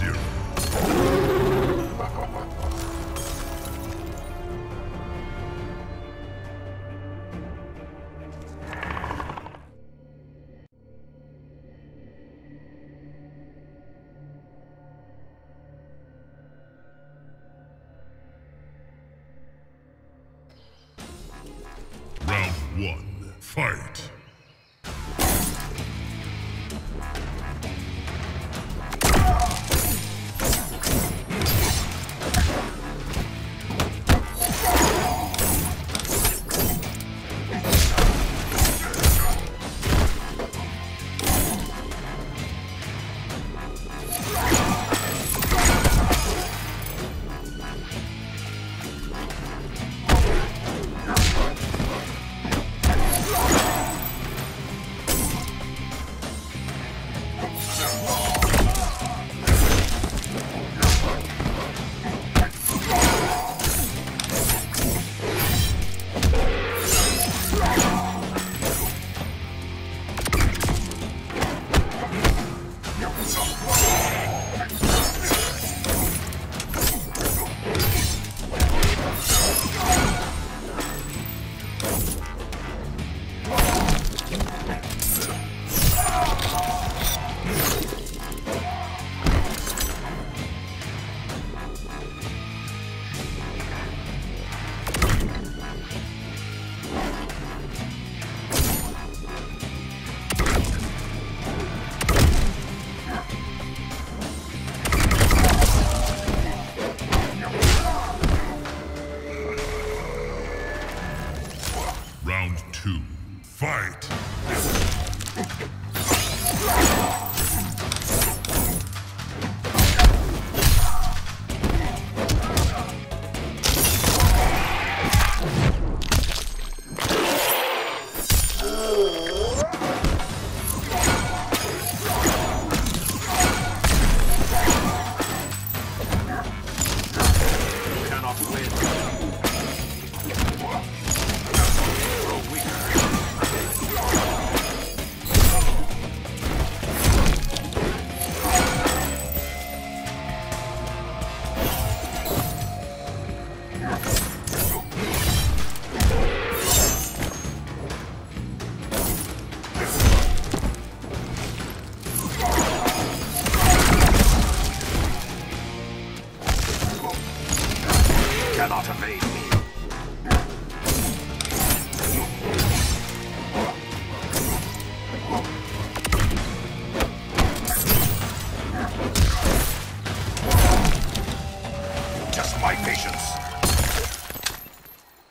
Sub-Zero. Round one, fight! My patience.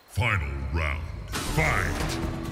Final round, fight!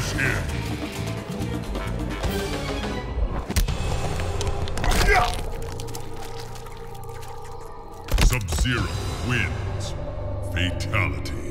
Finish him! Sub-Zero wins. Fatality.